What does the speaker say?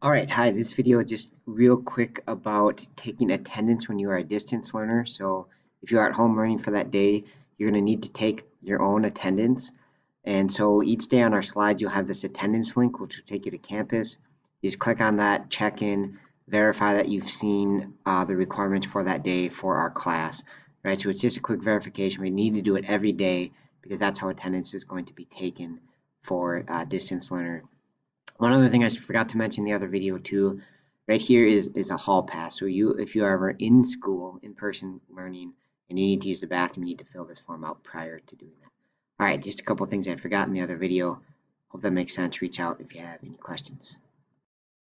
Alright, hi, this video is just real quick about taking attendance when you are a distance learner. So if you are at home learning for that day, you're going to need to take your own attendance. And so each day on our slides, you'll have this attendance link, which will take you to campus. You just click on that, check in, verify that you've seen uh, the requirements for that day for our class. Right, so it's just a quick verification. We need to do it every day because that's how attendance is going to be taken for uh, distance learner one other thing I forgot to mention the other video too, right here is, is a hall pass. So you, if you are ever in school, in-person learning, and you need to use the bathroom, you need to fill this form out prior to doing that. All right, just a couple things I forgot in the other video. Hope that makes sense. Reach out if you have any questions.